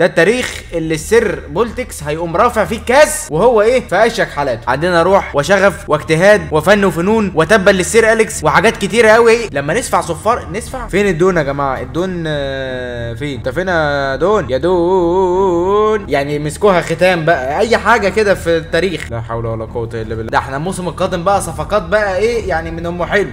ده التاريخ اللي السر بولتكس هيقوم رافع فيه الكاس وهو إيه؟ في اشك حالاته. عندنا روح وشغف واجتهاد وفن وفنون وتبا للسير أليكس وحاجات كتيرة قوي لما نسفع صفار نسفع فين الدون يا جماعة؟ الدون آه، فين؟ انت فين يا دون؟ يا دون. يعني مسكوها ختام بقى. أي حاجة كده في التاريخ. لا حول ولا قوة إلا بالله. ده إحنا الموسم القادم بقى صفقات بقى إيه؟ يعني من ام حلو.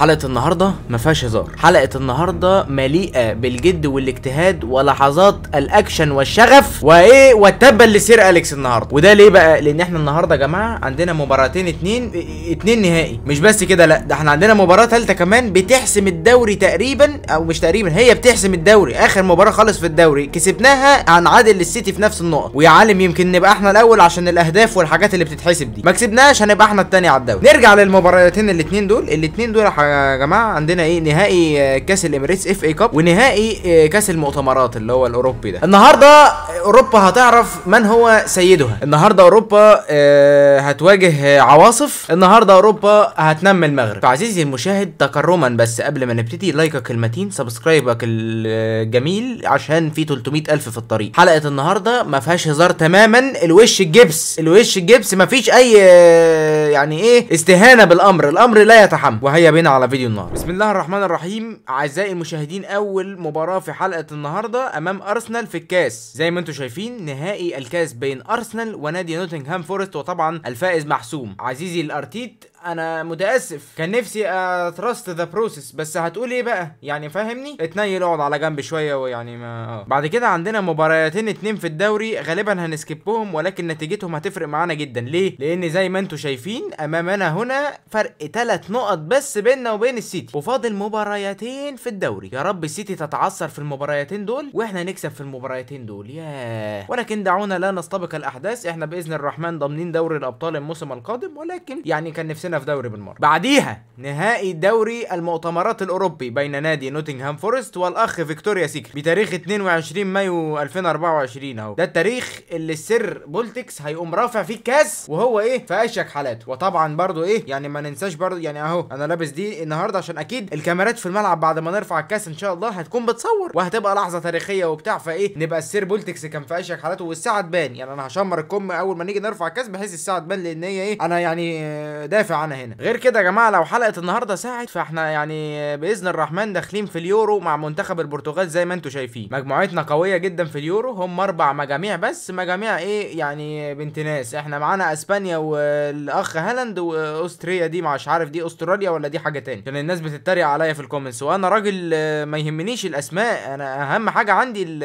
حلقة النهاردة ما فيهاش هزار، حلقة النهاردة مليئة بالجد والاجتهاد ولحظات الأكشن والشغف وإيه؟ والتبا لسير أليكس النهاردة، وده ليه بقى؟ لأن إحنا النهاردة يا جماعة عندنا مباراتين اتنين اتنين نهائي، مش بس كده لأ ده إحنا عندنا مباراة تالتة كمان بتحسم الدوري تقريبا أو مش تقريبا هي بتحسم الدوري، آخر مباراة خالص في الدوري. كسبناها هنعادل السيتي في نفس النقط، ويا عالم يمكن نبقى إحنا الأول عشان الأهداف والحاجات اللي بتتحسب دي، ما كسبناش هنبقى إحنا التاني على الدوري. نرجع للمباراتين الاتنين دول، الاتنين دول يا جماعة عندنا إيه؟ نهائي آه، كأس ال Emirates FA Cup ونهائي آه، كأس المؤتمرات اللي هو الأوروبي ده. النهارده أوروبا هتعرف من هو سيدها. النهارده أوروبا آه، هتواجه آه، عواصف. النهارده أوروبا هتنام من المغرب. فعزيزي المشاهد تكرما بس قبل ما نبتدي like ك المتين subscribe ك الجميل عشان في 300 ألف في الطريق. حلقة النهارده ما فيهاش هزار تماما. الوش الجبس. الوش الجبس ما فيش أي آه، يعني إيه استهانة بالأمر. الأمر لا يتحمل. وهيا بنا على فيديو النهارده. بسم الله الرحمن الرحيم. أعزائي المشاهدين أول مباراة في حلقة النهارده أمام أرسنال في الكاس. زي ما أنتم شايفين نهائي الكاس بين أرسنال ونادي نوتنغهام فورست وطبعا الفائز محسوم. عزيزي الأرتيتا أنا متأسف. كان نفسي أ trust the process بس هتقول إيه بقى؟ يعني فاهمني؟ اتنيل اقعد على جنب شوية ويعني ما آه. بعد كده عندنا مباراتين اتنين في الدوري غالبا هن skip هم ولكن نتيجتهم هتفرق معانا جدا. ليه؟ لأن زي ما أنتم شايفين امامنا هنا فرق ثلاث نقط بس بيننا وبين السيتي. وفاضل مباريتين في الدوري. يا رب السيتي تتعثر في المباريتين دول وإحنا نكسب في المباريتين دول. ياه. ولكن دعونا لا نستبق الأحداث. إحنا بإذن الرحمن ضامنين دوري الأبطال الموسم القادم ولكن يعني كان نفسنا في دوري بالمرة. بعديها نهائي دوري المؤتمرات الأوروبي بين نادي نوتنغهام فورست والأخ فيكتوريا سيكريت. بتاريخ 22 مايو 2024 أهو. ده التاريخ اللي السير بولتكس هيقوم رافع فيه الكاس وهو إيه؟ في أشيك حالاته. وطبعا برضو إيه؟ يعني ما ننساش برضو يعني أهو أنا لابس دي النهارده عشان أكيد الكاميرات في الملعب بعد ما نرفع الكاس إن شاء الله هتكون بتصور. وهتبقى لحظة تاريخية وبتاع فإيه؟ نبقى السير بولتكس كان في أشيك حالاته. والساعة تبان يعني أنا هشمر الكم أول ما نيجي نرفع الكاس بحيث الساعة تبان لأن هي إيه؟ أنا يعني آه، دافع عنها هنا. غير كده يا جماعة لو حلقة النهارده ساعت فاحنا يعني بإذن الرحمن داخلين في اليورو مع منتخب البرتغال زي ما أنتم شايفين. مجموعتنا قوية جدا في اليورو هم أربع مجاميع بس. مجاميع إيه؟ يعني بنت ناس. إحنا معانا إسبانيا والأخ هالاند وأستريا دي مش عارف دي أستراليا ولا دي حاجة تاني؟ عشان الناس بتتريق عليا في ال comments. وأنا راجل ما يهمنيش الأسماء أنا أهم حاجة عندي ال-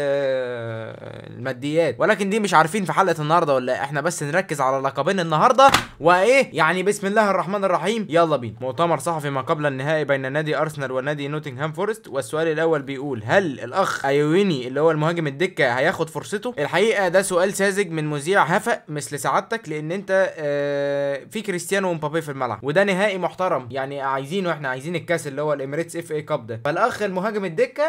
الماديات. ولكن دي مش عارفين في حلقة النهارده ولا لأ. إحنا بس نركز على لقبين النهارده وإيه؟ يعني بسم الله الرحمن الرحيم. يلا بينا. مؤتمر صحفي ما قبل النهائي بين نادي أرسنال ونادي نوتنغهام فورست. والسؤال الأول بيقول هل الأخ أيويني اللي هو المهاجم الدكة هياخد فرصته؟ الحقيقة ده سؤال ساذج من مذيع هفأ مثل سعادتك لأن أنت آه في كريستيانو ومبابي في الملعب وده نهائي محترم. يعني عايزينه إحنا عايزين الكاس اللي هو ال Emirates FA Cup ده. فالأخ المهاجم الدكة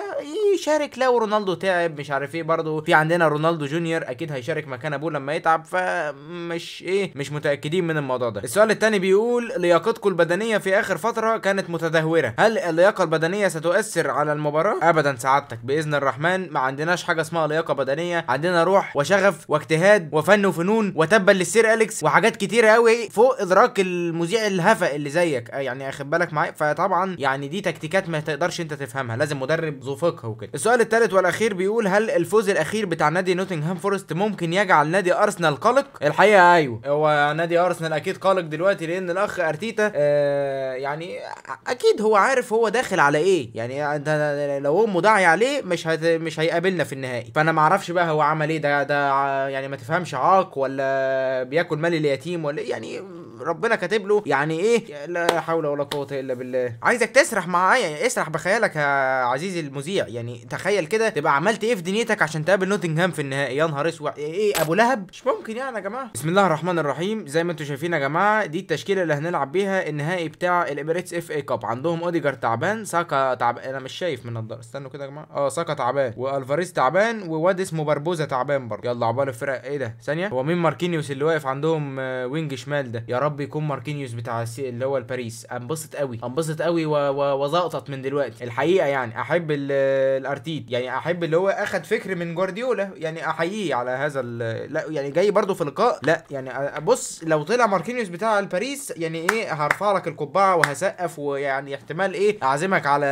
يشارك لو رونالدو تعب مش عارف إيه برضه في عندنا رونالدو جونيور أكيد هيشارك مكان أبوه لما يتعب. فمش إيه مش متأكدين من الموضوع ده. السؤال الثاني بيقول لياقتكم البدنية في آخر فترة كانت متدهورة. هل اللياقة البدنية ستؤثر على المباراة؟ ابدا سعادتك. بإذن الرحمن ما عندناش حاجة اسمها لياقة بدنية. عندنا روح وشغف واجتهاد وفن وفنون وتبا للسير أليكس وحاجات كتيرة قوي فوق إدراك المذيع الهفأ اللي زيك. آه يعني أخد بالك معايا؟ فطبعا يعني دي تكتيكات ما تقدرش أنت تفهمها. لازم مدرب ذو فقه وكده. السؤال الثالث والأخير بيقول هل الفوز الأخير بتاع نادي نوتنغهام فورست ممكن يجعل نادي أرسنال قلق؟ الحقيقة أيوه. هو نادي أرسنال أكيد قلق دلوقتي لأن الاخ أرتيتا آه يعني أكيد هو عارف هو داخل على إيه. يعني لو أمه داعية عليه مش هت... مش هيقابلنا في النهائي. فأنا ما أعرفش بقى هو عمل إيه. ده ده يعني ما تفهمش عاق ولا بياكل مال اليتيم ولا إيه؟ يعني ربنا كاتب له يعني إيه؟ لا حول ولا قوة إلا بالله. عايزك تسرح معايا يعني اسرح بخيالك يا عزيزي المذيع. يعني تخيل كده تبقى عملت إيه في دنيتك عشان تقابل نوتنغهام في النهائي؟ يا نهار أسود. إيه أبو لهب؟ مش ممكن يعني يا جماعة. بسم الله الرحمن الرحيم. زي ما أنتم شايفين يا جماعة دي التشكيلة اللي هنلعب بيها النهائي بتاع ال Emirates FA Cup. عندهم أوديجارد تعبان ساكا تعبان أنا مش شايف من النضاره استنوا كده يا جماعة. آه ساكا تعبان. وألفاريز تعبان وواد اسمه بربوزه تعبان برضه. يلا عقبال الفرق إيه ده؟ ثانية. هو مين ماركينيوس اللي واقف عندهم آه، wing شمال ده؟ يا رب يا رب يكون ماركينيوس بتاع. اللي هو الباريس انبسط قوي انبسط قوي. وزقطط من دلوقتي الحقيقة يعني أحب ال... الارتيتا يعني أحب اللي هو أخد فكر من جوارديولا يعني أحييه على هذا. لا يعني جاي برضو في لقاء لا يعني بص لو طلع ماركينيوس بتاع الباريس يعني إيه هرفع لك القبعة وهسقف ويعني احتمال إيه أعزمك على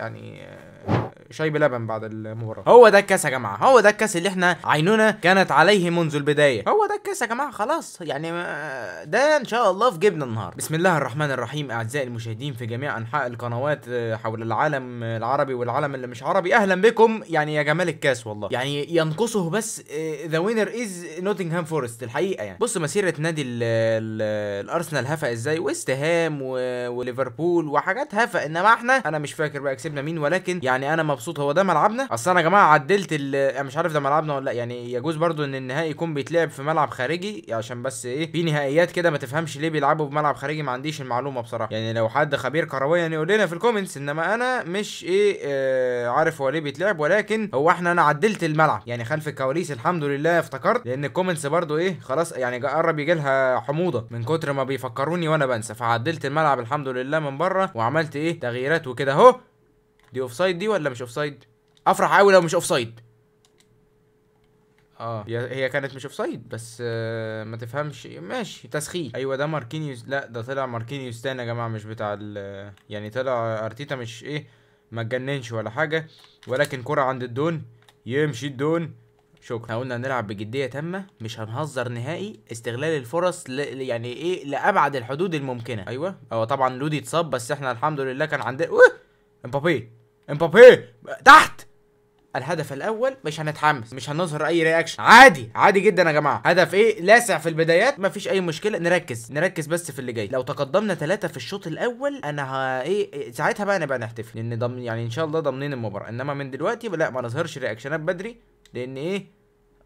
يعني شاي بلبن بعد المباراة. هو ده الكاس يا جماعة. هو ده الكاس اللي إحنا عيننا كانت عليه منذ البداية. هو ده الكاس يا جماعة. خلاص يعني ما- ده ان شاء الله في جبنا النهارده. بسم الله الرحمن الرحيم. أعزائي المشاهدين في جميع أنحاء القنوات آه، حول العالم العربي والعالم اللي مش عربي أهلا بكم. يعني يا جمال الكاس والله. يعني ينقصه بس the winner is نوتنغهام فورست الحقيقة يعني. بص مسيرة نادي ال ال الأرسنال هفأ إزاي؟ ويست هام و- وليفربول وحاجات هفأ. إنما إحنا أنا مش فاكر بقى كسبنا مين ولكن يعني أنا مبسوط هو ده ملعبنا؟ اصل أنا يا جماعة عدلت ال أنا مش عارف ده ملعبنا ولا لأ. يعني يجوز برضو إن النهائي يكون بيتلعب في ملعب خارجي عشان بس إيه في نهائيات كده ما تفهمش ليه بيلعبوا بملعب خارجي ما عنديش المعلومة بصراحة. يعني لو حد خبير كرويا يقول لنا في ال comments إنما أنا مش إيه آه عارف هو ليه بيتلعب ولكن هو إحنا أنا عدلت الملعب. يعني خلف الكواليس الحمد لله افتكرت لأن ال comments برضو إيه خلاص يعني قرب يجي لها حموضة. من كتر ما بيفكروني وأنا بنسى. فعدلت الملعب الحمد لله من بره وعملت إيه تغييرات وكده. أهو! دي offside دي ولا مش offside؟ افرح قوي لو مش offside. آه. هي كانت مش offside بس آه ما تفهمش. ماشي تسخين. أيوه ده ماركينيوس لا ده طلع ماركينيوس تاني يا جماعة مش بتاع ال يعني طلع أرتيتا مش إيه ما اتجننش ولا حاجة. ولكن كرة عند الدون يمشي الدون. شكرا. إحنا قلنا هنلعب بجدية تامة مش هنهزر نهائي. استغلال الفرص ل... يعني إيه لأبعد الحدود الممكنة. أيوه. هو طبعا لودي اتصاب بس إحنا الحمد لله كان عندنا! امبابي. امبابي تحت! الهدف الأول مش هنتحمس مش هنظهر أي reaction عادي عادي جدا يا جماعة. هدف إيه؟ لسه في البدايات مفيش أي مشكلة. نركز نركز بس في اللي جاي. لو تقدمنا ثلاثة في الشوط الأول أنا ها إيه ساعتها بقى نبقى نحتفل. لأن ضمن يعني إن شاء الله ضامنين المباراة. إنما من دلوقتي لا ما نظهرش reactionات بدري. لأن إيه؟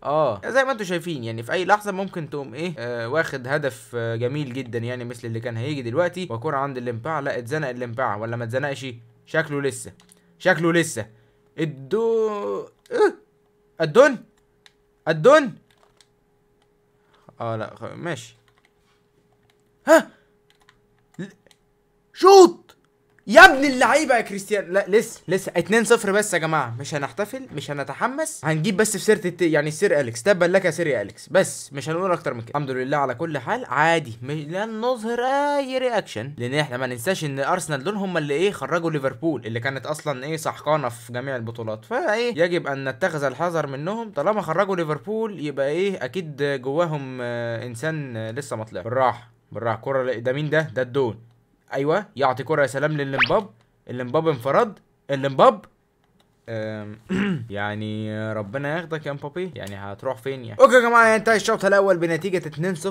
آه زي ما أنتم شايفين. يعني في أي لحظة ممكن تقوم إيه آه واخد هدف آه جميل جدا. يعني مثل اللي كان هيجي دلوقتي. وكرة عند اللمباب لا اتزنق اللمباب ولا ما اتزنقش؟ شكله لسه. شكله لسه. الدو أه؟ الدون الدون آه لا. ماشي. ها؟ شوط يا ابن اللعيبة يا كريستيان لا لسه لسه. 2 0 بس يا جماعة. مش هنحتفل مش هنتحمس. هنجيب بس في سيرة الت... يعني سير أليكس. تبا لك يا سير أليكس. بس مش هنقول أكتر من كده. الحمد لله على كل حال. عادي. لن نظهر أي reaction لأن إحنا ما ننساش إن أرسنال دول هم اللي إيه خرجوا ليفربول اللي كانت أصلا إيه سحقانه في جميع البطولات. فإيه يجب أن نتخذ الحذر منهم. طالما خرجوا ليفربول يبقى إيه أكيد جواهم آه إنسان آه، لسه ما طلع بالراحة بالراحة. كرة ده مين ده؟ ده الدون. أيوه يعطي كرة يا سلام للمباب. اللمباب انفراد اللمباب يعني ربنا ياخدك يا مبابي. يعني هتروح فين يعني؟ أوكي يا جماعة ينتهي الشوط الأول بنتيجة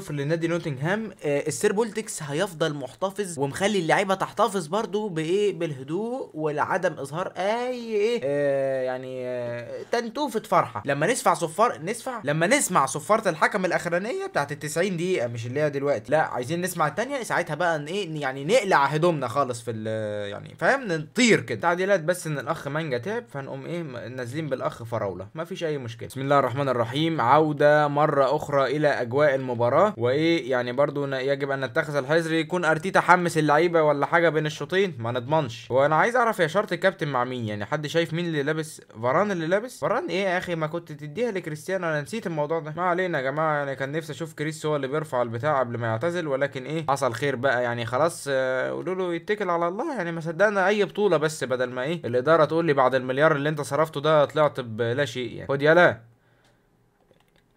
2-0 لنادي نوتنغهام. آه، السير بولتكس هيفضل محتفظ ومخلي اللعيبة تحتفظ برضو بإيه؟ بالهدوء ولعدم إظهار أي إيه؟ آه يعني آه نتوفة فرحة. لما نسمع صفار نسمع؟ لما نسمع صفارة الحكم الأخرانية بتاعت ال 90 دقيقة مش اللي هي دلوقتي. لا عايزين نسمع التانية. ساعتها بقى إيه؟ يعني نقلع هدومنا خالص في يعني فاهم؟ نطير كده. تعديلات بس إن الأخ مانجا تعب فهنقوم إيه نازلين بالأخ فراولة. ما فيش أي مشكلة. بسم الله الرحمن الرحيم. عودة مرة أخرى إلى أجواء المباراة. وإيه يعني برضو يجب أن نتخذ الحذر يكون أرتيتا حمس اللعيبة ولا حاجة بين الشوطين؟ ما نضمنش. وأنا عايز أعرف يا شارة الكابتن مع مين؟ يعني حد شايف مين اللي لابس فران اللي لابس؟ فران إيه يا أخي ما كنت تديها لكريستيانو؟ أنا نسيت الموضوع ده. ما علينا يا جماعة. يعني كان نفسي أشوف كريس هو اللي بيرفع البتاع قبل ما يعتزل. ولكن إيه حصل خير بقى. يعني خلاص آه، قولوا له يتكل على الله. يعني ما صدقنا أي بطولة بس بدل ما إيه الإدارة تقول لي بعد المليار اللي انت صرفته ده طلعت بلا شيء يعني. خد يلا.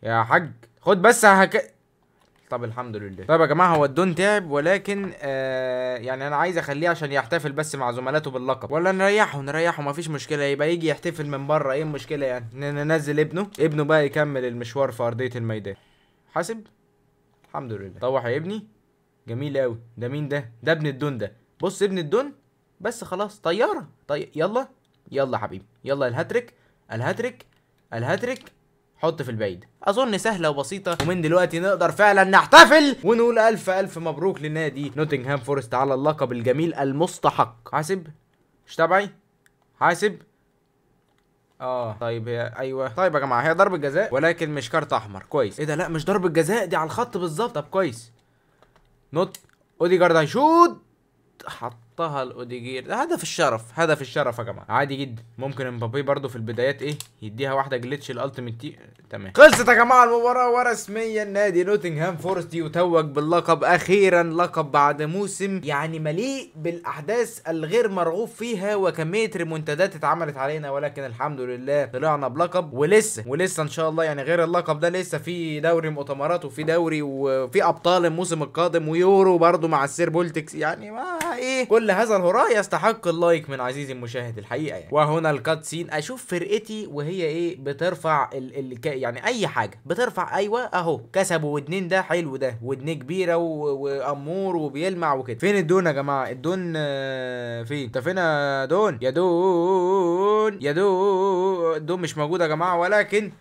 يا حاج خد بس هك. طب الحمد لله. طيب يا جماعة هو الدون تعب ولكن آه يعني أنا عايز أخليه عشان يحتفل بس مع زملاته باللقب. ولا نريحه نريحه مفيش مشكلة. يبقى يجي يحتفل من بره إيه المشكلة يعني؟ ننزل ابنه ابنه بقى يكمل المشوار في أرضية الميدان. حاسب؟ الحمد لله. طوح يا ابني. جميل قوي ده مين ده؟ ده ابن الدون ده. بص ابن الدون بس خلاص طيارة. طي... يلا. يلا حبيبي يلا الهاتريك الهاتريك الهاتريك حط في البعيد. أظن سهلة وبسيطة. ومن دلوقتي نقدر فعلا نحتفل. ونقول ألف ألف مبروك لنادي نوتنغهام فورست على اللقب الجميل المستحق. حاسب؟ مش تبعي؟ حاسب؟ آه طيب هي أيوه. طيب يا جماعة هي ضربة جزاء ولكن مش كارت أحمر. كويس. إيه ده؟ لا مش ضربة جزاء دي على الخط بالظبط. طب كويس. نط أوديجارد هيشوط. حطها الأوديجارد. ده هدف الشرف هدف الشرف يا جماعة. عادي جدا. ممكن امبابي برضو في البدايات إيه يديها واحدة glitch ال ultimate تي تمام. خلصت يا جماعة المباراة ورسميا نادي نوتنغهام فورست يتوج باللقب. أخيرا لقب بعد موسم يعني مليء بالأحداث الغير مرغوب فيها وكمية ريمونتادات اتعملت علينا ولكن الحمد لله طلعنا بلقب. ولسه ولسه إن شاء الله يعني غير اللقب ده لسه في دوري مؤتمرات وفي دوري وفي أبطال الموسم القادم. ويورو برضو مع السير بولتكس. يعني ما إيه كل هذا الهراء يستحق اللايك من عزيزي المشاهد الحقيقة يعني. وهنا ال cutscene أشوف فرقتي وهي إيه بترفع ال ال يعني أي حاجة. بترفع أيوه أهو كسبوا ودنين ده حلو ده ودنيه كبيرة وأمور وبيلمع وكده. فين الدون يا جماعة؟ الدون آه، فين؟ انت فين يا دون؟ يا دون يا دون الدون مش موجود يا جماعة ولكن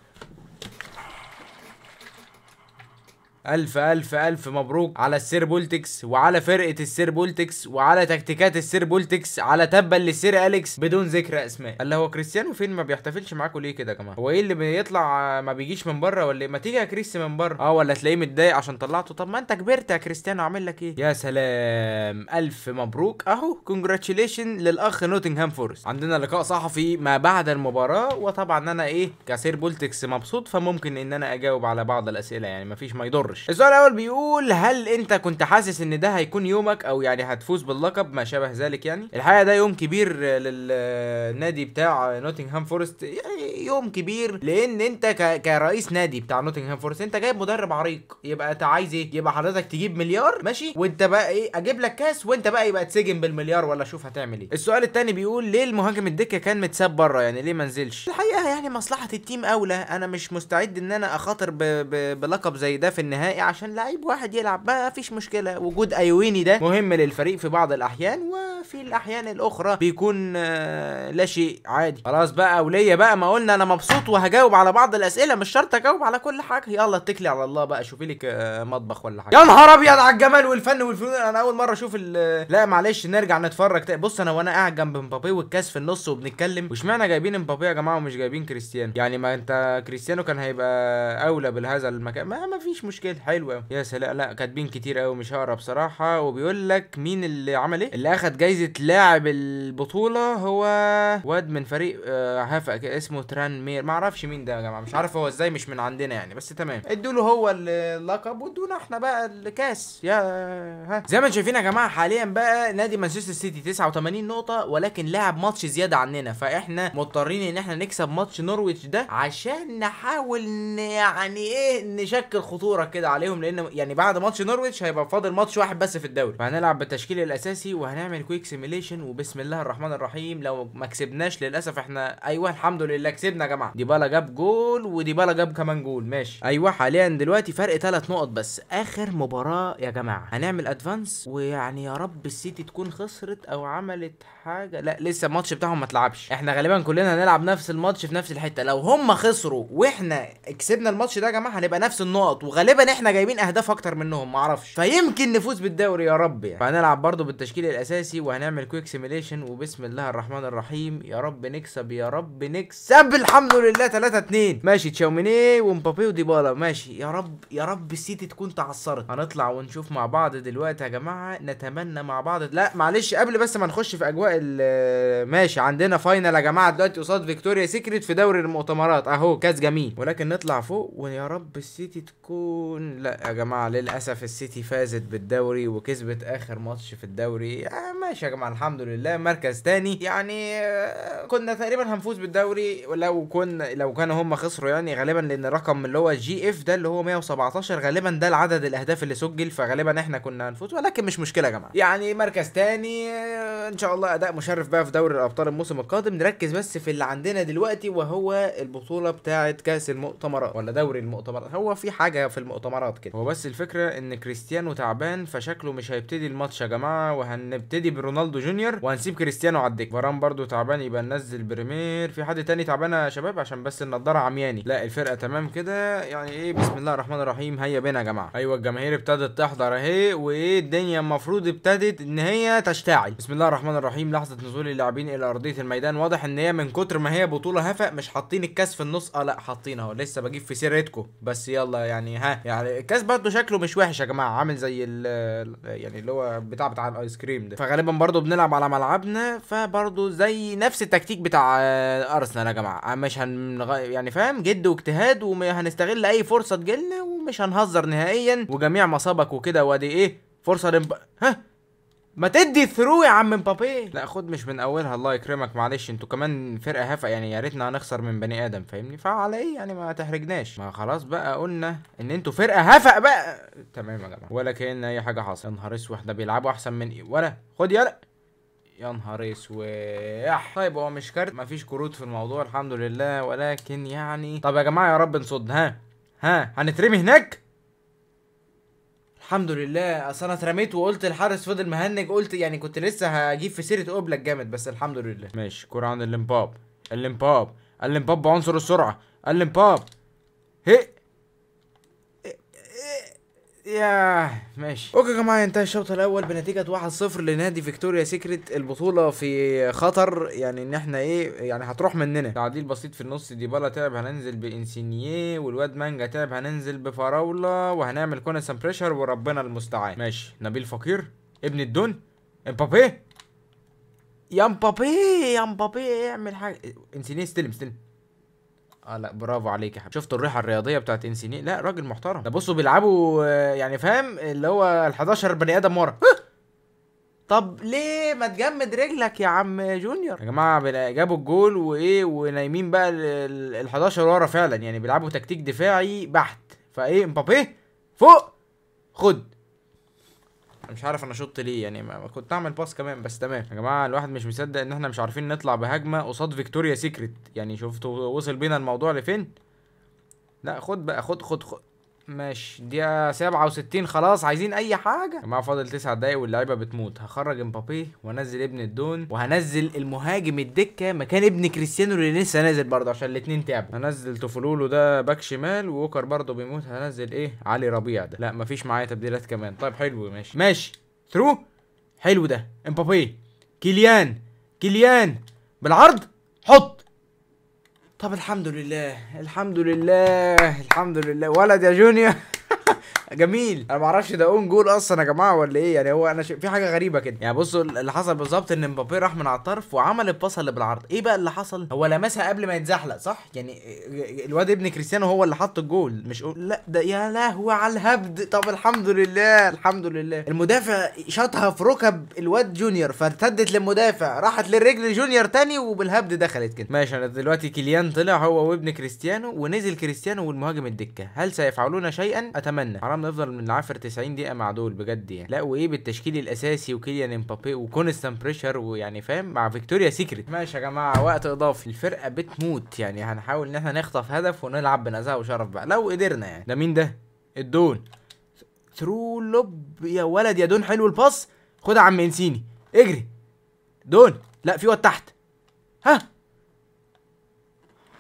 ألف ألف ألف مبروك على السير بولتكس وعلى فرقة السير بولتكس وعلى تكتيكات السير بولتكس على تبا للسير أليكس بدون ذكر أسماء. اللي هو كريستيانو فين ما بيحتفلش معاكم ليه كده يا جماعة؟ هو إيه اللي بيطلع ما بيجيش من بره ولا إيه؟ ما تيجي يا كريس من بره. آه ولا تلاقيه متضايق عشان طلعته؟ طب ما أنت كبرت يا كريستيانو عامل لك إيه؟ يا سلام ألف مبروك أهو. congratulation للأخ نوتنغهام فورست عندنا لقاء صحفي ما بعد المباراة وطبعا أنا إيه كسير بولتكس مبسوط فممكن إن أنا أجاوب على بعض الأسئلة يعني. مفيش ما يضرش السؤال الأول بيقول هل أنت كنت حاسس إن ده هيكون يومك أو يعني هتفوز باللقب؟ ما شابه ذلك يعني. الحقيقة ده يوم كبير للنادي بتاع نوتنغهام فورست يعني يوم كبير لأن أنت. كرئيس نادي بتاع نوتنغهام فورست أنت جايب مدرب عريق يبقى أنت عايز إيه؟ يبقى حضرتك تجيب مليار ماشي؟ وأنت بقى إيه؟ أجيب لك كاس وأنت بقى يبقى تسجن بالمليار ولا شوف هتعمل إيه. السؤال الثاني بيقول ليه المهاجم الدكة كان متساب بره؟ يعني ليه ما نزلش؟ الحقيقة يعني مصلحة ال team أولى. أنا مش مستعد إن أنا أخاطر. بلقب زي ده في النهائي عشان لعيب واحد يلعب. ما فيش مشكلة. وجود أيويني ده مهم للفريق في بعض الأحيان وفي الأحيان الأخرى بيكون آه، لا شيء عادي. خلاص بقى وليا بقى ما قلنا أنا مبسوط وهجاوب على بعض الأسئلة. مش شرط أجاوب على كل حاجة. يلا اتكلي على الله بقى. شوفي لك آه، مطبخ ولا حاجة. يا نهار أبيض على الجمال والفن والفنون. أنا أول مرة أشوف ال- لا معلش نرجع نتفرج. بص أنا وأنا قاعد جنب مبابي والكاس في النص وبنتكلم. واشمعنى جايبين مبابي يا جماعة ومش جايبين كريستيانو؟ يعني ما أنت كريستيانو كان هيبقى أولى بهذا المكان. ما فيش مشكلة. حلو قوي يا سلام لا كاتبين كتير قوي مش هقرا بصراحة. وبيقول لك مين اللي عمل إيه؟ اللي أخد جايزة لاعب البطولة هو واد من فريق آه، كده اسمه تران مير. ما أعرفش مين ده يا جماعة. مش عارف هو إزاي مش من عندنا يعني. بس تمام. ادوا له هو اللقب وادونا إحنا بقى الكاس. يا ها. زي ما أنتم شايفين يا جماعة حاليا بقى نادي مانشستر سيتي 89 نقطة ولكن لعب ماتش زيادة عننا. فاحنا مضطرين إن إحنا نكسب ماتش نورويتش ده عشان نحاول يعني إيه نشكل خطورة كده. عليهم لأن يعني بعد ماتش نورويتش هيبقى فاضل ماتش واحد بس في الدوري. فهنلعب بالتشكيل الأساسي وهنعمل quick simulation وبسم الله الرحمن الرحيم لو ما كسبناش للأسف إحنا أيوه الحمد لله كسبنا يا جماعة. ديبالا جاب جول وديبالا جاب كمان جول. ماشي. أيوه حاليا دلوقتي فرق ثلاث نقط بس. آخر مباراة يا جماعة. هنعمل advance ويعني يا رب السيتي تكون خسرت أو عملت حاجة. لا لسه الماتش بتاعهم ما اتلعبش. إحنا غالبا كلنا هنلعب نفس الماتش في نفس الحتة. لو هم خسروا وإحنا كسبنا الماتش ده يا جماعة هنبقى نفس النقط. وغالبا إحنا جايبين اهداف أكتر منهم معرفش فيمكن نفوز بالدوري يا رب يعني. فهنلعب برضو بالتشكيل الأساسي وهنعمل quick simulation وبسم الله الرحمن الرحيم. يا رب نكسب يا رب نكسب. الحمد لله 3 2 ماشي تشاوميني ومبابي وديبالا. ماشي يا رب يا رب السيتي تكون تعثرت. هنطلع ونشوف مع بعض دلوقتي يا جماعة. نتمنى مع بعض لا معلش قبل بس ما نخش في أجواء ماشي عندنا final يا جماعة. دلوقتي قصاد فيكتوريا سيكريت في دوري المؤتمرات. أهو كاس جميل. ولكن نطلع فوق ويا رب السيتي تكون لا يا جماعة للأسف السيتي فازت بالدوري وكسبت آخر ماتش في الدوري. آه ماشي يا جماعة الحمد لله. مركز تاني يعني آه كنا تقريبا هنفوز بالدوري. لو كنا لو كانوا هم خسروا يعني غالبا لأن الرقم اللي هو GF ده اللي هو 117 غالبا ده العدد الأهداف اللي سجل. فغالبا إحنا كنا هنفوز ولكن مش مشكلة يا جماعة. يعني مركز تاني آه، إن شاء الله أداء مشرف بقى في دوري الأبطال الموسم القادم. نركز بس في اللي عندنا دلوقتي وهو البطولة بتاعة كأس المؤتمرات ولا دوري المؤتمرات. هو في حاجة في المؤتمرات؟ كده. هو بس الفكرة إن كريستيانو تعبان فشكله مش هيبتدي الماتش يا جماعة وهنبتدي برونالدو جونيور وهنسيب كريستيانو على الدكة. فاران برضو تعبان يبقى ننزل بريمر. في حد تاني تعبان يا شباب؟ عشان بس النضارة عمياني. لا الفرقة تمام كده. يعني إيه؟ بسم الله الرحمن الرحيم. هيا بينا يا جماعة. أيوه الجماهير ابتدت تحضر أهي وإيه؟ الدنيا المفروض ابتدت إن هي تشتعل. بسم الله الرحمن الرحيم. لحظة نزول اللاعبين إلى أرضية الميدان. واضح إن هي من كتر ما هي بطولة هفأ مش حاطين الكاس في النص. آه لا حاطين اهو لسه بجيب في سيرتكم بس يلا يعني ها يعني يعني الكاس برضه شكله مش وحش يا جماعة عامل زي ال يعني اللي هو بتاع بتاع الآيس كريم ده. فغالبا برضه بنلعب على ملعبنا فبرضه زي نفس التكتيك بتاع آه، أرسنال يا جماعة. مش هنغ... يعني فاهم؟ جد واجتهاد وهنستغل أي فرصة تجيلنا ومش هنهزر نهائيا. وجميع مصابك وكده وأدي إيه؟ فرصة لمب... ها؟ ما تدي ثرو يا عم مبابي. لا خد مش من أولها الله يكرمك. معلش أنتوا كمان فرقة هفا يعني يا ريتنا هنخسر من بني آدم فاهمني؟ فعلى إيه؟ يعني ما تحرجناش. ما خلاص بقى قلنا إن أنتوا فرقة هفا بقى. تمام يا جماعة. ولا كان أي حاجة حصل يا نهار أسود ده بيلعبوا أحسن من إيه؟ ولا؟ خد يلا يا نهار أسود. طيب هو مش كارت؟ مفيش كروت في الموضوع الحمد لله. ولكن يعني طب يا جماعة يا رب نصد. ها؟ ها؟ هنترمي هناك؟ الحمد لله. أصل أنا اترميت وقلت الحارس فضل مهنج قلت يعني كنت لسه هجيب في سيرة اوبلك جامد بس الحمد لله. ماشي كرة عند الليمباب. الليمباب. الليمباب بعنصر السرعة. الليمباب. هي يا ماشي. أوكي يا جماعة انتهى الشوط الأول بنتيجة 1-0 لنادي فيكتوريا سيكريت. البطولة في خطر يعني إن إحنا إيه يعني هتروح مننا. تعديل بسيط في النص ديبالا تعب هننزل بانسينيه والواد مانجا تعب هننزل بفراولة وهنعمل constant pressure وربنا المستعان. ماشي. نبيل فقير ابن الدون امبابي. يا مبابي يا مبابي اعمل حاجة. انسينيه استلم استلم. آه لا برافو عليك يا حبيبي. شفتوا الريحة الرياضية بتاعت انسيني لا راجل محترم. ده بصوا بيلعبوا آه، يعني فاهم اللي هو ال 11 بني آدم ورا. طب ليه ما تجمد رجلك يا عم جونيور؟ يا جماعة جابوا الجول وإيه ونايمين بقى ال 11 ورا فعلا. يعني بيلعبوا تكتيك دفاعي بحت. فإيه مبابي؟ فوق! خد! مش عارف أنا شط ليه يعني ما كنت أعمل pass كمان بس تمام. يا جماعة الواحد مش مصدق إن إحنا مش عارفين نطلع بهجمة قصاد فيكتوريا سيكريت يعني شفتوا وصل بينا الموضوع لفين؟ لا خد بقى خد خد خد. ماشي. دقيقة 67 خلاص. عايزين أي حاجة؟ جماعة فاضل 9 دقايق واللعيبة بتموت. هخرج امبابي وانزل ابن الدون وهنزل المهاجم الدكة مكان ابن كريستيانو اللي لسه نازل برضه عشان الاتنين تعبوا. هنزل توفولولو ده back شمال ووكر برضه بيموت. هنزل إيه؟ علي ربيع ده. لا مفيش معايا تبديلات كمان. طيب حلو ماشي. ماشي. through حلو ده. امبابي. كيليان. كيليان. بالعرض. حط. طب الحمد لله الحمد لله الحمد لله. ولد يا جونيور. جميل. أنا ما أعرفش ده own goal أصلا يا جماعة ولا إيه؟ يعني هو أنا ش... في حاجة غريبة كده. يعني بصوا اللي حصل بالظبط إن مبابي راح من على الطرف وعمل الباصة اللي بالعرض. إيه بقى اللي حصل؟ هو لمسها قبل ما يتزحلق صح؟ يعني الواد ابن كريستيانو هو اللي حط الجول مش لا ده يا لهوي على الهبد. طب الحمد لله الحمد لله. المدافع شاطها في ركب الواد جونيور فارتدت للمدافع راحت للرجل جونيور تاني وبالهبد دخلت كده. ماشي أنا دلوقتي كيليان طلع هو وابن كريستيانو ونزل كريستيانو والمهاجم الدكة. هل سيفعلون شيئا؟ أتمنى. حرام نفضل من العافر 90 دقيقة مع دول بجد يعني. لا وإيه بالتشكيل الأساسي وكيليان إمبابي و constant pressure ويعني فاهم مع فيكتوريا سيكريت. ماشي يا جماعة وقت إضافي. الفرقة بتموت يعني هنحاول إن إحنا نخطف هدف ونلعب بنزاهة وشرف بقى. لو قدرنا يعني. ده مين ده؟ الدون. through lob يا ولد يا دون حلو ال pass. خد يا عم إنسيني. اجري. دون. لا في واد تحت. ها؟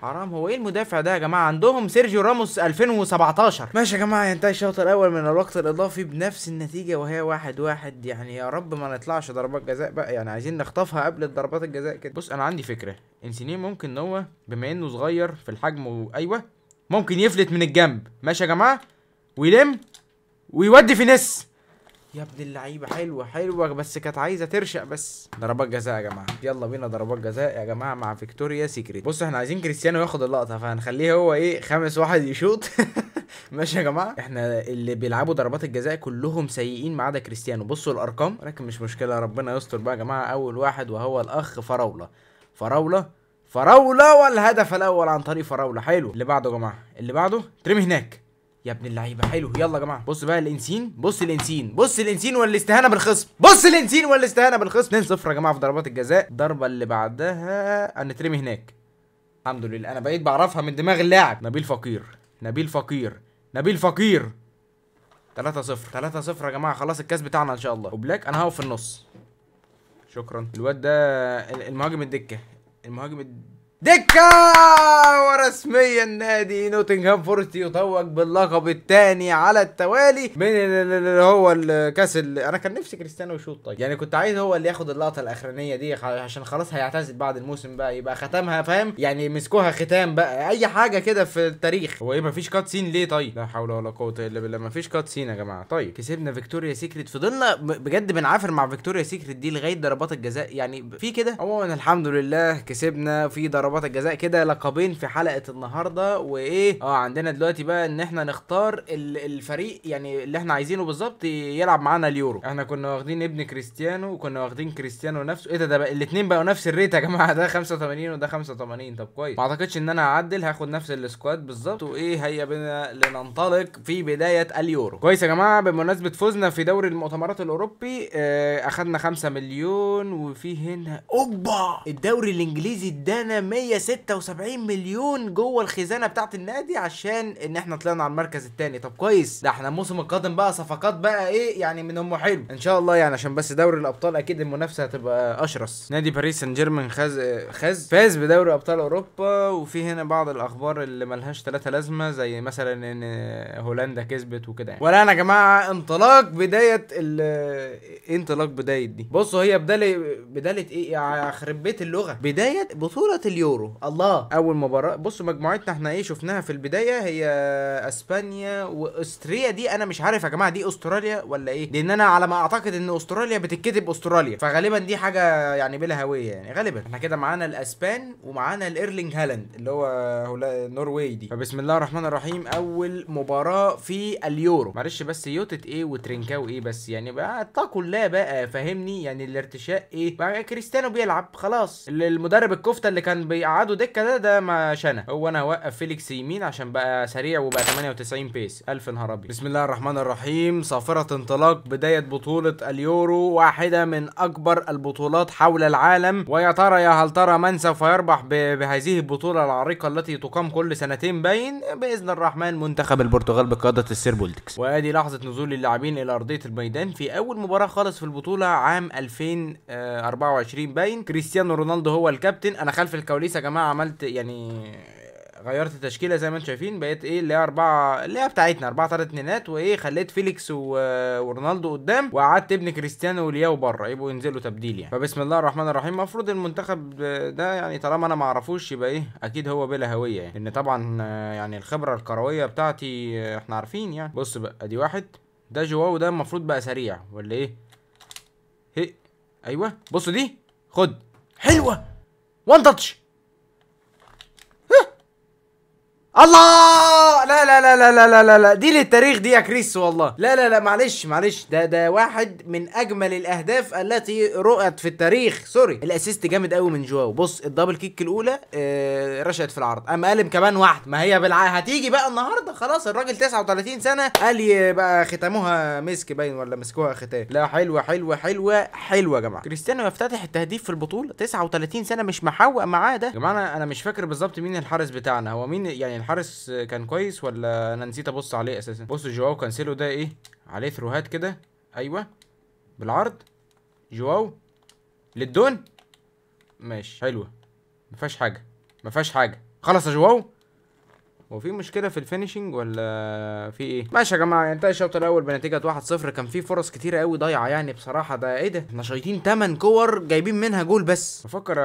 حرام. هو إيه المدافع ده يا جماعة؟ عندهم سيرجيو راموس 2017 ماشي يا جماعة ينتهي الشوط الأول من الوقت الإضافي بنفس النتيجة وهي واحد واحد. يعني يا رب ما نطلعش ضربات جزاء بقى. يعني عايزين نخطفها قبل الضربات الجزاء كده. بص أنا عندي فكرة. إنسينيه ممكن إن هو بما إنه صغير في الحجم وايوه ممكن يفلت من الجنب. ماشي يا جماعة؟ ويلم ويودي في نس يا ابن اللعيبة حلوة حلوة بس كانت عايزة ترشق بس. ضربات جزاء يا جماعة. يلا بينا ضربات جزاء يا جماعة مع فيكتوريا سيكريت. بص إحنا عايزين كريستيانو ياخد اللقطة فهنخليه هو إيه خامس واحد يشوط. ماشي يا جماعة. إحنا اللي بيلعبوا ضربات الجزاء كلهم سيئين ما عدا كريستيانو. بصوا الأرقام. ولكن مش مشكلة ربنا يستر بقى يا جماعة. أول واحد وهو الأخ فراولة. فراولة؟ فراولة والهدف الأول عن طريق فراولة. حلو. اللي بعده يا جماعة اللي بعده ترمي هناك. يا ابن اللعيبة حلو. يلا يا جماعة. بص بقى الإنسين بص الإنسين بص الإنسين والاستهانة بالخصم. بص الإنسين والاستهانة بالخصم. 2-0 يا جماعة في ضربات الجزاء. الضربة اللي بعدها هنترمي هناك. الحمد لله. أنا بقيت بعرفها من دماغ اللاعب. نبيل فقير. نبيل فقير. نبيل فقير. 3-0 3-0 يا جماعة. خلاص الكاس بتاعنا إن شاء الله. أوبلاك أنا هقف في النص. شكرا. الواد ده المهاجم الدكة. المهاجم الد... دكة ورسميا نادي نوتنغهام فورست يتوج باللقب الثاني على التوالي من ال- ال- اللي هو الكاس ال- أنا كان نفسي كريستيانو يشوط طيب. يعني كنت عايز هو اللي ياخد اللقطة الأخرانية دي عشان خلاص هيعتزل بعد الموسم بقى يبقى ختمها فاهم؟ يعني مسكوها ختام بقى أي حاجة كده في التاريخ. هو إيه مفيش cut scene ليه طيب؟ لا حول ولا قوة إلا بالله مفيش cut scene يا جماعة. طيب كسبنا فيكتوريا سيكريت فضلنا بجد بنعافر مع فيكتوريا سيكريت دي لغاية ضربات الجزاء يعني في كده؟ عموما الحمد لله كسبنا في ضربات الجزاء كده لقبين في حلقة النهارده وإيه آه عندنا دلوقتي بقى إن إحنا نختار ال- الفريق يعني اللي إحنا عايزينه بالظبط يلعب معانا اليورو. إحنا كنا واخدين ابن كريستيانو وكنا واخدين كريستيانو نفسه إيه ده ده بقى الاثنين بقوا نفس ال rate يا جماعة ده 85 وده 85 طب كويس. ما أعتقدش إن أنا هعدل هاخد نفس ال squad بالظبط وإيه هيا بنا لننطلق في بداية اليورو. كويس يا جماعة بمناسبة فوزنا في دوري المؤتمرات الأوروبي آه أخدنا 5 مليون وفي هنا أوبا! الدوري الإنجليزي ادانا 176 مليون جوه الخزانة بتاعت النادي عشان إن إحنا طلعنا على المركز الثاني طب كويس. ده إحنا الموسم القادم بقى صفقات بقى إيه يعني من ام حلو. إن شاء الله يعني عشان بس دوري الأبطال أكيد المنافسة هتبقى أشرس. نادي باريس سان جيرمان خز خز فاز بدوري أبطال أوروبا وفي هنا بعض الأخبار اللي ملهاش ثلاثة لازمة زي مثلا إن هولندا كسبت وكده يعني. ولا أنا يا جماعة انطلاق بداية ال انطلاق بداية دي. بصوا هي بداية بداية إيه؟ يا خرب بيت اللغة. بداية بطولة اليورو الله. أول مباراه بصوا مجموعتنا إحنا إيه شفناها في البداية هي أسبانيا واستريا دي أنا مش عارف يا جماعة دي أستراليا ولا إيه؟ لأن أنا على ما أعتقد إن أستراليا بتتكتب أستراليا. فغالبا دي حاجة يعني بلا هوية يعني غالبا. إحنا كده معانا الأسبان ومعانا الإيرلينج هالاند اللي هو هولا النرويج دي. فبسم الله الرحمن الرحيم. أول مباراة في اليورو. معلش بس يوتا إيه وترينكاو إيه بس يعني بقى اتقوا الله بقى فاهمني؟ يعني الارتشاء إيه؟ بقى كريستيانو بيلعب خلاص. ال- المدرب الكفتة اللي كان بيقعده دكة ده ده مشيناه وأنا هوقف فيليكس يمين عشان بقى سريع وبقى 98 pace ألف نهار أبيض. بسم الله الرحمن الرحيم. صافرة انطلاق بداية بطولة اليورو واحدة من أكبر البطولات حول العالم. ويا ترى يا هل ترى من سوف يربح بهذه البطولة العريقة التي تقام كل سنتين؟ باين بإذن الرحمن منتخب البرتغال بقيادة السير بولتكس وأدي لحظة نزول اللاعبين إلى أرضية الميدان في أول مباراة خالص في البطولة عام 2024 باين كريستيانو رونالدو هو الكابتن. أنا خلف الكواليس يا جماعة عملت يعني غيرت التشكيله زي ما أنتم شايفين بقيت إيه اللي هي أربعة اللي هي بتاعتنا أربعة ثلاث اتنينات وإيه خليت فيليكس و... ورونالدو قدام وقعدت ابن كريستيانو ولياو بره يبقوا ينزلوا تبديل يعني. فبسم الله الرحمن الرحيم. المفروض المنتخب ده يعني طالما أنا ما أعرفوش يبقى إيه أكيد هو بلا هوية يعني. لأن طبعا يعني الخبرة الكروية بتاعتي إحنا عارفين يعني. بص بقى أدي واحد. ده جواو ده المفروض بقى سريع ولا إيه؟ هي أيوه. بصوا دي خد. حلوة. وان تاتش 阿拉 لا لا لا لا لا لا لا. دي للتاريخ دي يا كريس والله. لا لا لا معلش معلش. ده ده واحد من أجمل الأهداف التي رؤت في التاريخ. sorry. ال assist جامد قوي من جواو. بص ال double kick الأولى آه رشقت في العرض. قام قالب كمان واحد. ما هي بالع... هتيجي بقى النهارده. خلاص الراجل 39 سنة. قال ي- بقى ختموها مسك باين ولا مسكوها ختام. لا حلوة حلوة حلوة حلوة يا جماعة. كريستيانو يفتتح التهديف في البطولة. 39 سنة مش محوق معاه ده. يا جماعة أنا مش فاكر بالظبط مين الحارس بتاعنا. هو مين يعني الحارس كان كويس ولا أنا نسيت أبص عليه أساسا؟ بصوا جواو كانسيلو ده إيه؟ عليه through هات كده. أيوه. بالعرض. جواو. للدون. ماشي. حلوة. ما فيهاش حاجة. ما فيهاش حاجة. خلص يا جواو. هو في مشكلة في ال finishing ولا في إيه؟ ماشي يا جماعة ينتهي الشوط الأول بنتيجة 1-0 كان في فرص كتيرة قوي ضايعة يعني بصراحة. ده إيه ده؟ إحنا شايطين 8 كور جايبين منها جول بس. بفكر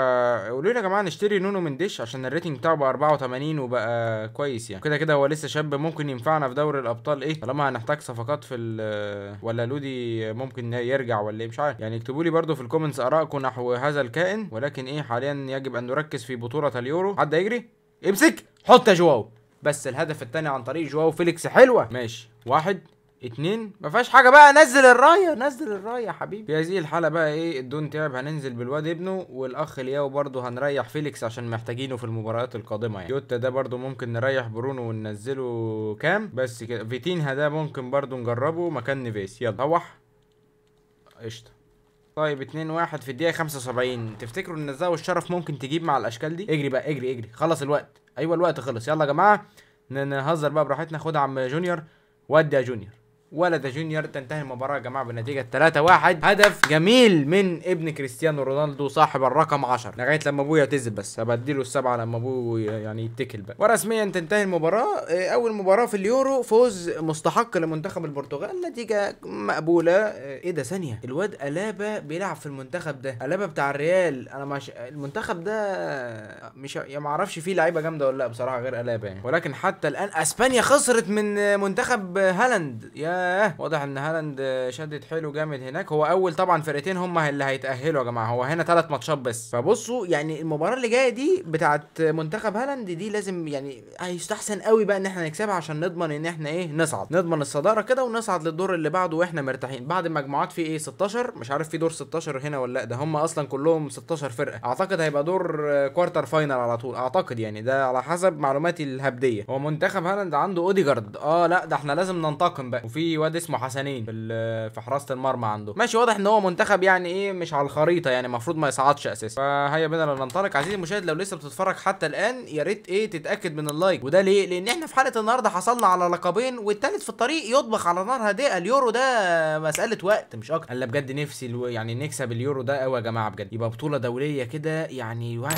قولوا لي يا جماعة نشتري نونو مينديش عشان ال rating بتاعه بقى 84 وبقى كويس يعني. كده كده هو لسه شاب ممكن ينفعنا في دوري الأبطال إيه؟ طالما هنحتاج صفقات في ال ولا لودي ممكن يرجع ولا إيه؟ مش عارف. يعني اكتبوا لي برده في ال comments آرائكم نحو هذا الكائن ولكن إيه؟ حاليا يجب أن نركز في بطولة اليورو. حد يجري امسك! حط يا جواو! بس الهدف التاني عن طريق جواو فيليكس حلوة. ماشي. واحد اتنين. ما فيهاش حاجة بقى. نزل الراية نزل الراية يا حبيبي. في هذه الحالة بقى إيه الدون تعب هننزل بالواد ابنه والأخ لياو برضه هنريح فيليكس عشان محتاجينه في المباريات القادمة يعني. يوتا ده برضه ممكن نريح برونو وننزله كام؟ بس كده. فيتينها ده ممكن برضه نجربه مكان نيفيس. يلا. روح. قشطة. طيب 2 1 في الدقيقة 75 تفتكروا إن الزاوية الشرف ممكن تجيب مع الأشكال دي؟ اجري بقى اجري اجري. خلص الوقت. أيوه الوقت خلص. يلا يا جماعة ن- نهزر بقى براحتنا. خد عم جونيور ودي يا جونيور. ولا ده جونيور تنتهي المباراة يا جماعة بنتيجة 3-1 هدف جميل من ابن كريستيانو رونالدو صاحب الرقم 10 لغاية لما أبوه يعتزل بس. هبديله السبعة لما أبوه يعني يتكل بقى. ورسميا تنتهي المباراة. آه، أول مباراة في اليورو فوز مستحق لمنتخب البرتغال. نتيجة مقبولة. آه، إيه ده؟ ثانية. الواد ألابا بيلعب في المنتخب ده. ألابا بتاع الريال. أنا مش المنتخب ده مش يا ما أعرفش فيه لعيبة جامدة ولا لأ بصراحة غير ألابا يعني. ولكن حتى الآن أسبانيا خسرت من منتخب هالاند. ياه. واضح إن هالاند شدت حيله جامد هناك. هو أول طبعا فرقتين هم اللي هيتأهلوا يا جماعة. هو هنا ثلاث ماتشات بس. فبصوا يعني المباراة اللي جاية دي بتاعت منتخب هالاند دي لازم يعني هيستحسن قوي بقى إن إحنا نكسبها عشان نضمن إن إحنا إيه نصعد. نضمن الصدارة كده ونصعد للدور اللي بعده وإحنا مرتاحين. بعد المجموعات في إيه 16 مش عارف في دور 16 هنا ولا لأ. ده هم أصلا كلهم 16 فرقة. أعتقد هيبقى دور quarter final على طول. أعتقد يعني ده على حسب معلوماتي الهبدية. هو منتخب هالاند عنده أوديجارد. آه لأ ده إحنا لازم ننتقم بقى. وفي واد اسمه حسنين في حراسة المرمى عنده. ماشي واضح إن هو منتخب يعني إيه مش على الخريطة يعني المفروض ما يصعدش أساسا. فهيا بينا ننطلق عزيزي المشاهد لو لسه بتتفرج حتى الآن يا ريت إيه تتأكد من ال like. وده ليه؟ لأن إحنا في حلقة النهارده حصلنا على لقبين والتالت في الطريق يطبخ على نار هادئة. اليورو ده مسألة وقت مش أكتر. الا بجد نفسي. يعني نكسب اليورو ده. قوي يا جماعة بجد. يبقى بطولة دولية كده يعني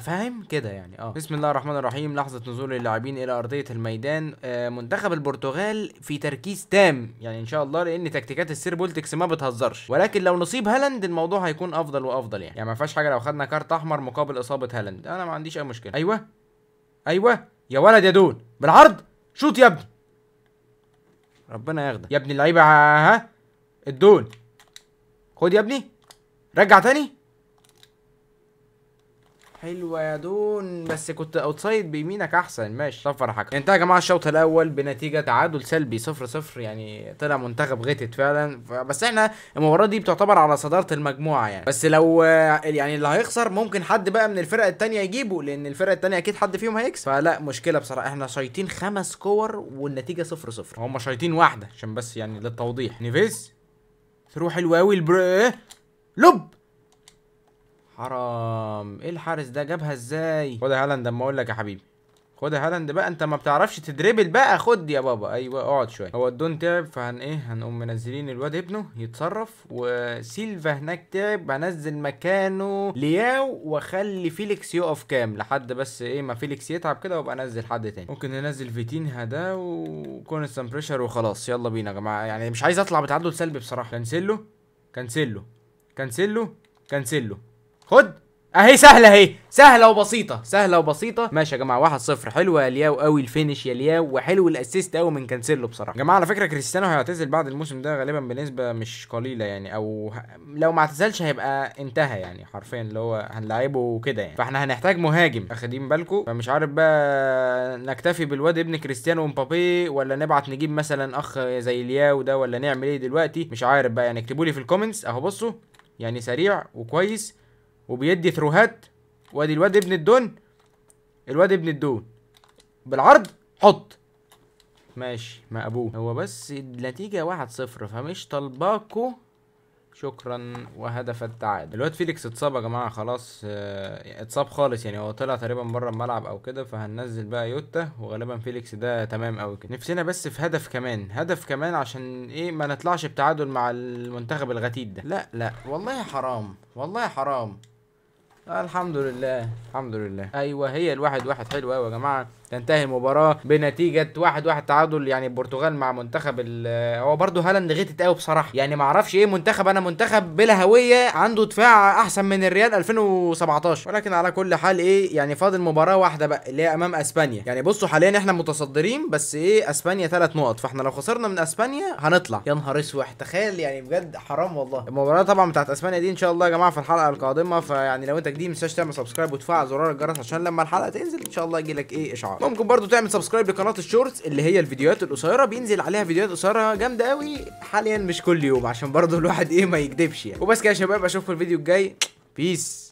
فاهم؟ كده يعني آه. بسم الله الرحمن الرحيم. لحظة نزول اللاعبين إلى أرضية الميدان. آه منتخب البرتغال في تركيز تام. يعني إن شاء الله لأن تكتيكات السير بولتكس ما بتهزرش. ولكن لو نصيب هالاند الموضوع هيكون أفضل وأفضل يعني. يعني ما فيهاش حاجة لو خدنا كارت أحمر مقابل إصابة هالاند. أنا ما عنديش أي مشكلة. أيوه. أيوه. يا ولد يا دون بالعرض. شوط يا ابني. ربنا ياخدك. يا ابني اللعيبة ها الدول خد يا ابني. رجع تاني. حلوة يا دون. بس كنت offside بيمينك أحسن. ماشي صفر حكم انتهى يا جماعة الشوط الأول بنتيجة تعادل سلبي 0 0 يعني طلع منتخب غتت فعلا. بس إحنا المباراة دي بتعتبر على صدارة المجموعة يعني. بس لو يعني اللي هيخسر ممكن حد بقى من الفرق التانية يجيبه لأن الفرق التانية أكيد حد فيهم هيكسب. فلا مشكلة بصراحة. إحنا شايطين خمس كور والنتيجة 0 0 هم شايطين واحدة عشان بس يعني للتوضيح. نيفيز through حلو قوي البر إيه؟ حرام. إيه الحارس ده؟ جابها إزاي؟ خد هالاند أما أقول لك يا حبيبي. خد هالاند بقى أنت ما بتعرفش تـ dribble بقى. خد يا بابا. أيوه اقعد شوية. هو الدون تعب فهن إيه هنقوم منزلين الواد ابنه يتصرف وسيلفا هناك تعب. هنزل مكانه لياو وأخلي فيليكس يقف كام لحد بس إيه ما فيليكس يتعب كده وأبقى أنزل حد تاني. ممكن ننزل فيتينها ده وكونستان بريشر وخلاص. يلا بينا يا جماعة. يعني مش عايز أطلع بتعادل سلبي بصراحة. كانسيلو كانسيلو كانسيلو كانسيلو. خد. أهي سهلة أهي. سهلة وبسيطة. سهلة وبسيطة. ماشي يا جماعة 1 0 حلوة يا لياو قوي ال finish يا لياو وحلو ال assist قوي من كانسيلو بصراحة. يا جماعة على فكرة كريستيانو هيعتزل بعد الموسم ده غالبا بنسبة مش قليلة يعني أو. لو ما اعتزلش هيبقى انتهى يعني حرفيا اللي هو هنلعبه كده يعني. فإحنا هنحتاج مهاجم. أخدين بالكم فمش عارف بقى نكتفي بالواد ابن كريستيانو ومبابي ولا نبعت نجيب مثلا أخ زي لياو ده ولا نعمل إيه دلوقتي؟ مش عارف بقى يعني. اكتبوا لي في ال comments. أهو بصوا يعني سريع وكويس. وبيدي through هات. وادي الواد ابن الدون. الواد ابن الدون. بالعرض حط. ماشي مقبول هو بس النتيجة واحد صفر فمش طالباكو شكرا وهدف التعادل. الواد فيليكس اتصاب يا جماعة خلاص آه، اتصاب خالص يعني. هو طلع تقريبا بره الملعب أو كده فهننزل بقى يوتا. وغالبا فيليكس ده تمام قوي كده. نفسنا بس في هدف كمان. هدف كمان عشان إيه؟ ما نطلعش بتعادل مع المنتخب الغتيت ده. لا لا. والله حرام. والله حرام. الحمد لله. الحمد لله. أيوه هي الواحد واحد حلو قوي يا جماعة. تنتهي المباراة بنتيجة واحد واحد تعادل يعني البرتغال مع منتخب هو برضه هالاند غتت قوي بصراحة. يعني ما أعرفش إيه منتخب أنا منتخب بلا هوية عنده دفاع احسن من الريال 2017 ولكن على كل حال إيه يعني فاضل مباراة واحدة بقى اللي هي امام اسبانيا. يعني بصوا حاليا إحنا متصدرين بس إيه اسبانيا ثلاث نقط. فاحنا لو خسرنا من اسبانيا هنطلع. يا نهار اسود تخيل يعني بجد حرام والله. المباراة طبعا بتاعت اسبانيا دي إن شاء الله يا جماعة في الحلقة القادمة. فيعني لو أنت جديد ما تنساش تعمل subscribe وتفعل زرار الجرس عشان لما الحلقة تنزل إن شاء الله يجي لك إيه إشعار. ممكن برضو تعمل subscribe لقناة ال shorts اللي هي الفيديوهات القصيرة. بينزل عليها فيديوهات قصيرة جامدة قوي. حاليا مش كل يوم عشان برضو الواحد إيه ما يكدبش يعني. وبس كده يا شباب أشوفكم الفيديو الجاي. بيس